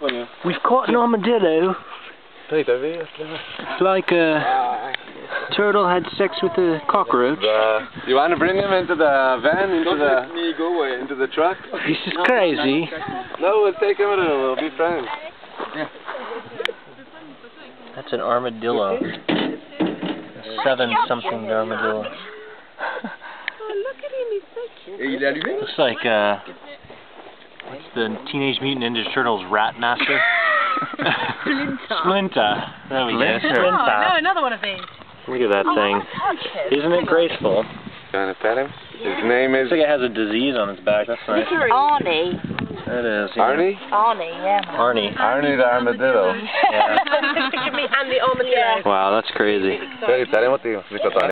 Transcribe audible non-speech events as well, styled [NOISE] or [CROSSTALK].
We've caught an armadillo. It's like a turtle had sex with a cockroach. Uh, you want to bring him into the van, into the me go away. into the truck? This is crazy. No, we'll take him. and We'll be friends. That's an armadillo. A seven something armadillo. Et il est allumé Looks like uh, what's the Teenage Mutant Ninja Turtles Rat Master? Splinter. [LAUGHS] There we go. Oh, no, another one of these. Look at that oh, thing. Oh, Isn't it graceful? Gonna pet him? His name is Looks like it has a disease on its back. That's nice. Arnie. That is. yeah. Arnie. Arnie, yeah. Arnie. Arnie the armadillo. [LAUGHS] Yeah. Picture me and the armadillo. Wow, that's crazy. Stai, staremo ti,